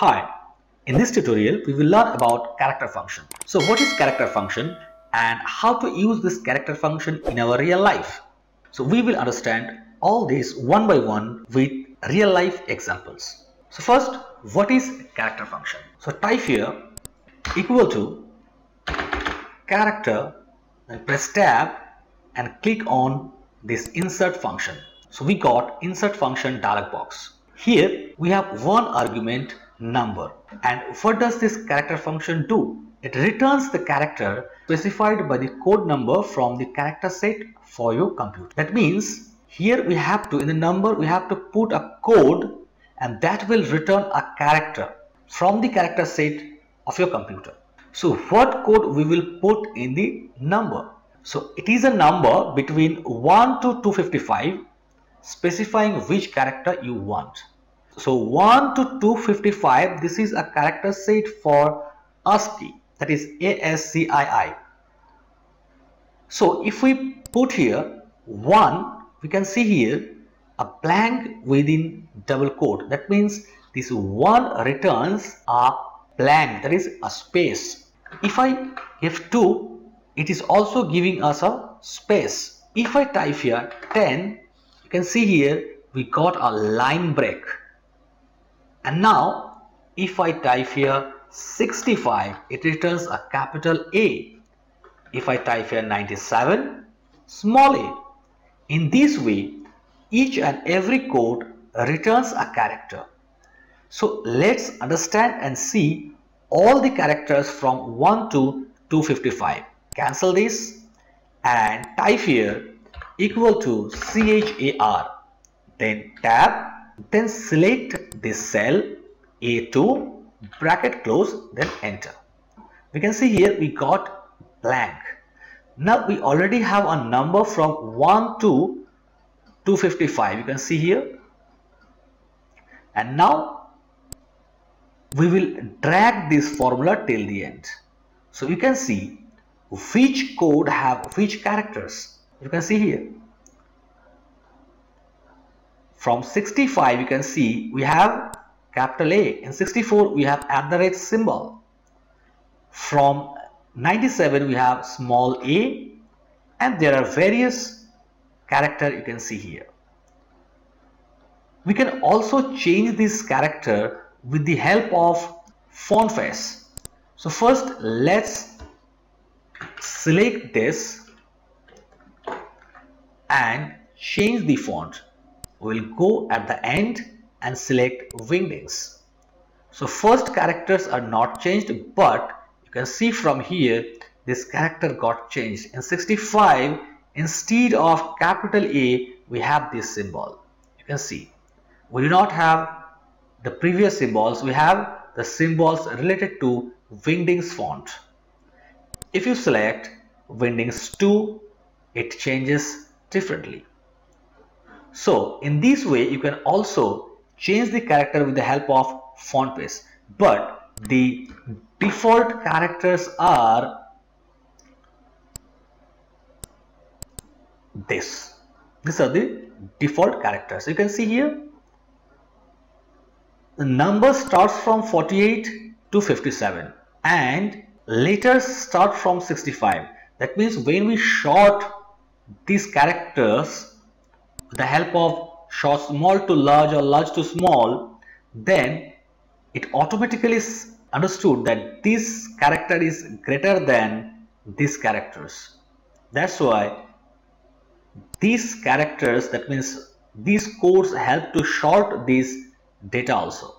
Hi, in this tutorial we will learn about character function. So what is character function and how to use this character function in our real life? So we will understand all this one by one with real life examples. So first, what is character function? So type here equal to character then press tab and click on this insert function. So we got insert function dialog box. Here we have one argument number and what does this character function do? It returns the character specified by the code number from the character set for your computer. That means here we have to in the number we have to put a code and that will return a character from the character set of your computer. So what code we will put in the number? So it is a number between 1 to 255 specifying which character you want. So 1 to 255 this is a character set for ASCII that is ASCII. So if we put here 1 we can see here a blank within double quote that means this 1 returns a blank that is a space. If I give 2 it is also giving us a space. If I type here 10 you can see here we got a line break and now if I type here 65 it returns a capital A. If I type here 97 small a. In this way each and every code returns a character. So let's understand and see all the characters from 1 to 255 cancel this and type here equal to char then tab then select this cell A2 bracket close then enter. We can see here we got blank. Now we already have a number from 1 to 255 you can see here and now we will drag this formula till the end. So you can see which code have which characters you can see here from 65 you can see we have capital A. In 64 we have at the rate symbol. From 97 we have small a and there are various character you can see here. We can also change this character with the help of font face. So first let's select this and change the font we'll go at the end and select wingdings. So first characters are not changed but you can see from here this character got changed. In 65 instead of capital A we have this symbol. You can see we do not have the previous symbols we have the symbols related to wingdings font. If you select wingdings 2 it changes differently. So in this way you can also change the character with the help of font face but the default characters are this. These are the default characters. You can see here the number starts from 48 to 57 and letters start from 65. That means when we short these characters the help of short small to large or large to small then it automatically is understood that this character is greater than these characters. That's why these characters that means these codes help to short this data also.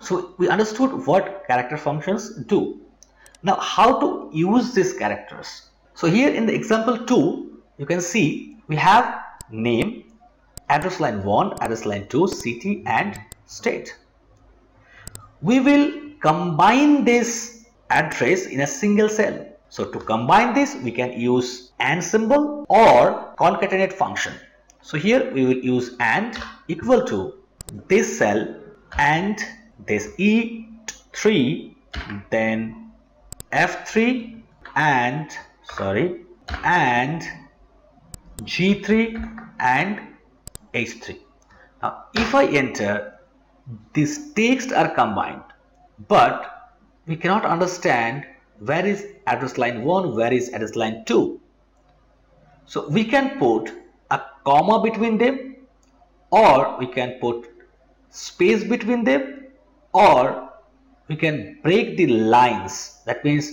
So we understood what character functions do. Now how to use these characters? So here in the example 2 you can see we have name, address line 1, address line 2, city and state. We will combine this address in a single cell. So to combine this we can use AND symbol or concatenate function. So here we will use AND equal to this cell and this E3 then F3 and sorry and G3 and H3. Now if I enter these texts are combined but we cannot understand where is address line 1 where is address line 2 so we can put a comma between them or we can put space between them or we can break the lines. That means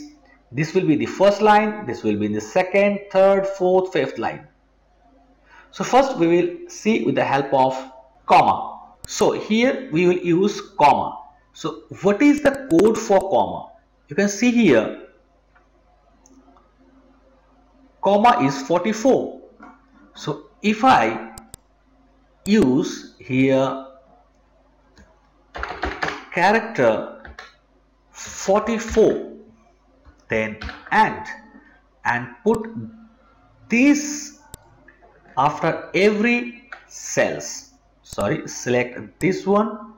this will be the first line this will be the second third fourth fifth line so first we will see with the help of comma. So here we will use comma. So what is the code for comma? You can see here. Comma is 44 so if I use here character 44 then and and put this after every cells. Sorry select this one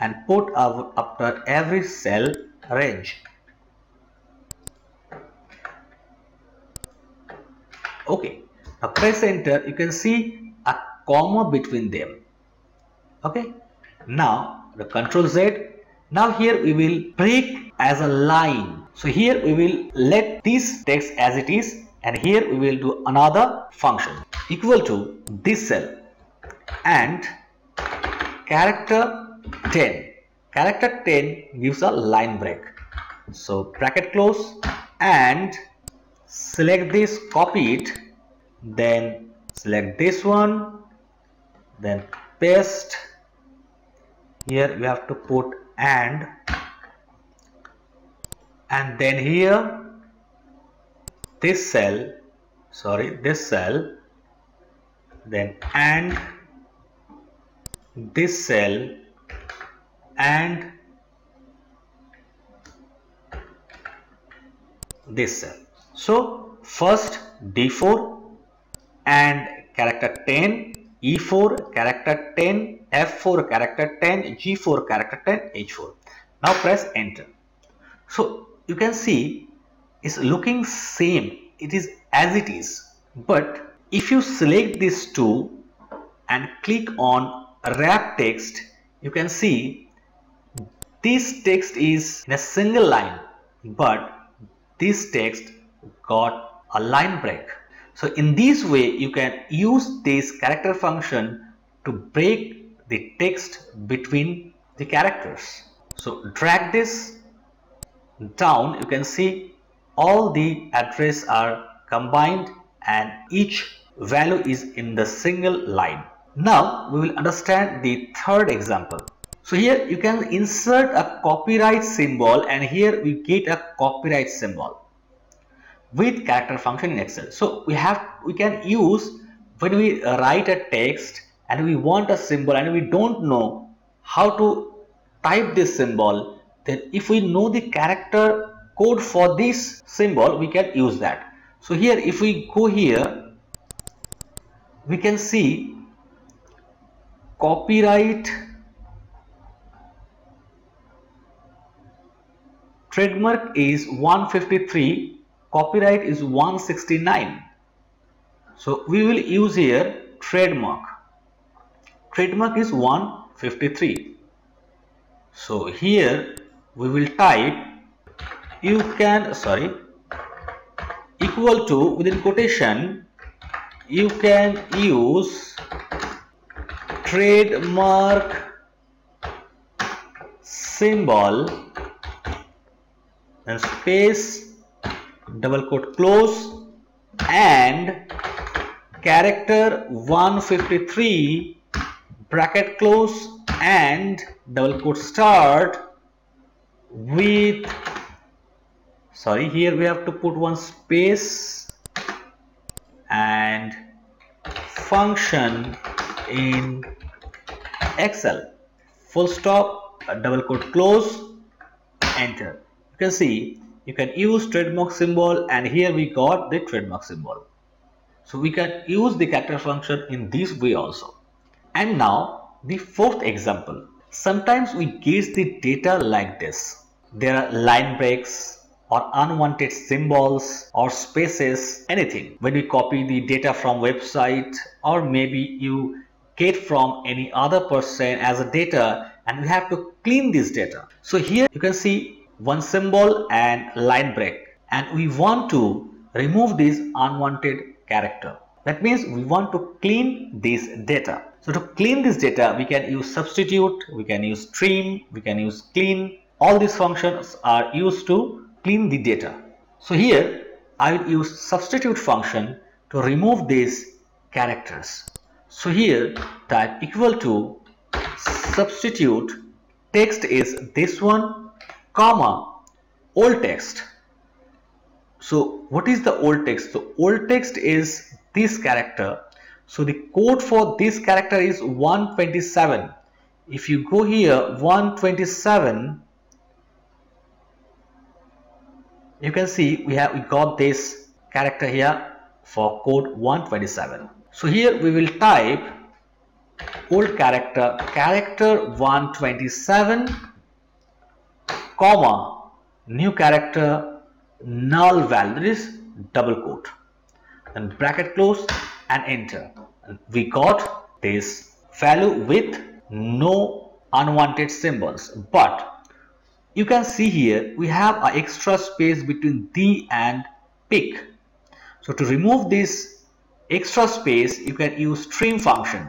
and put after every cell range. Okay. Now press enter you can see a comma between them. Okay. Now the control Z. Now here we will break as a line. So here we will let this text as it is and here we will do another function equal to this cell and character 10 character 10 gives a line break. So bracket close and select this copy it then select this one then paste. Here we have to put and. And then here this cell sorry this cell then and this cell and this cell. So first d4 and character 10 e4 character 10 f4 character 10 g4 character 10 h4 now press enter. So you can see it's looking same. It is as it is. But if you select these two and click on wrap text you can see this text is in a single line but this text got a line break. So in this way you can use this character function to break the text between the characters. So drag this down. You can see all the address are combined and each value is in the single line. Now we will understand the third example. So here you can insert a copyright symbol and here we get a copyright symbol with character function in Excel. So we have we can use when we write a text and we want a symbol and we don't know how to type this symbol then if we know the character code for this symbol we can use that. So here if we go here we can see copyright trademark is 153 copyright is 169 so we will use here trademark. Trademark is 153 so here we will type you can sorry equal to within quotation you can use trademark symbol and space double quote close and character 153 bracket close and double quote start with sorry here we have to put one space and function in excel full stop double quote close enter you can see you can use trademark symbol and here we got the trademark symbol. So we can use the character function in this way also. And now the fourth example. Sometimes we get the data like this. There are line breaks or unwanted symbols or spaces, anything. When we copy the data from website or maybe you get from any other person as a data and we have to clean this data. So here you can see one symbol and line break and we want to remove this unwanted character. That means we want to clean this data. So to clean this data, we can use substitute, we can use trim, we can use clean. All these functions are used to clean the data. So here I will use substitute function to remove these characters. So here type equal to substitute text is this one comma old text. So what is the old text? The old text is this character. So the code for this character is 127. If you go here 127 you can see we have we got this character here for code 127 so here we will type old character character 127 comma new character null value that is double quote. And bracket close and enter. And we got this value with no unwanted symbols. But you can see here we have an extra space between the and pick. So to remove this extra space you can use trim function.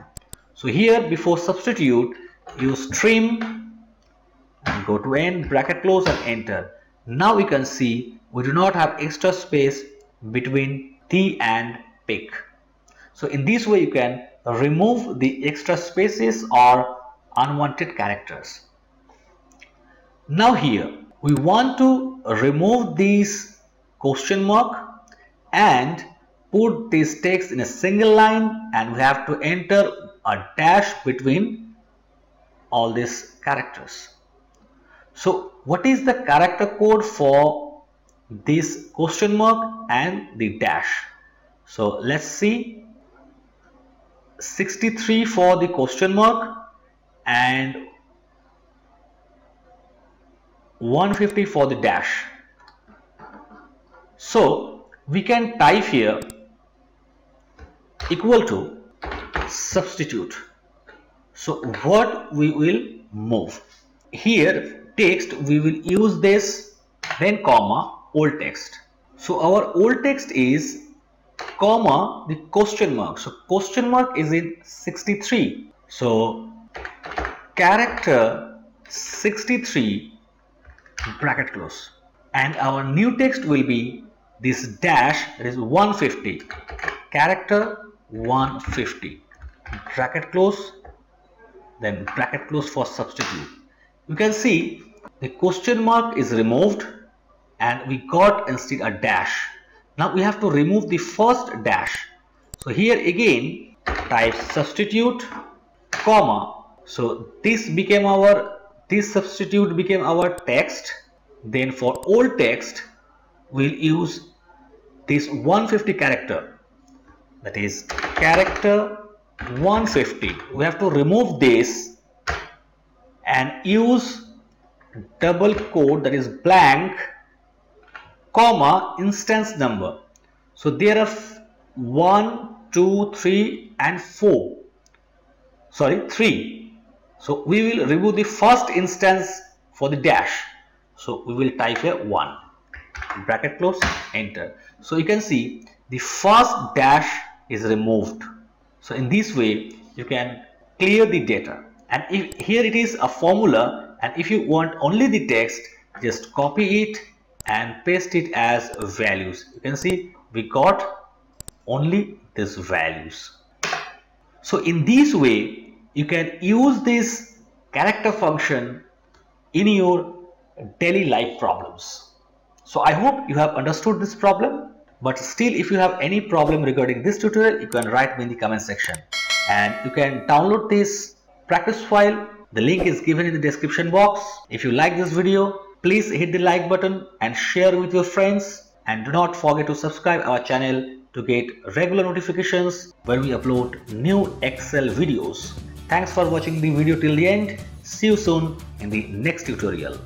So here before substitute use trim and go to end bracket close and enter. Now we can see we do not have extra space between the and pick. So in this way you can remove the extra spaces or unwanted characters now here we want to remove these question mark and put this text in a single line and we have to enter a dash between all these characters. So what is the character code for this question mark and the dash? So let's see 63 for the question mark and 150 for the dash. So we can type here equal to substitute. So what we will move here text we will use this then comma old text. So our old text is comma the question mark. So question mark is in 63. So character 63 bracket close. And our new text will be this dash that is 150 character 150 bracket close then bracket close for substitute. You can see the question mark is removed and we got instead a dash. Now we have to remove the first dash. So here again type substitute comma. So this became our this substitute became our text then for old text we'll use this 150 character. That is character 150 we have to remove this and use double quote that is blank comma instance number. So there are one two three and four. Sorry three so we will remove the first instance for the dash. So we will type a 1 bracket close enter. So you can see the first dash is removed. So in this way you can clear the data. And if here it is a formula and if you want only the text just copy it and paste it as values. You can see we got only these values. So in this way you can use this character function in your daily life problems so i hope you have understood this problem but still if you have any problem regarding this tutorial, you can write me in the comment section. And you can download this practice file. The link is given in the description box. If you like this video, please hit the like button and share with your friends. And do not forget to subscribe our channel to get regular notifications when we upload new Excel videos. Thanks for watching the video till the end. See you soon in the next tutorial.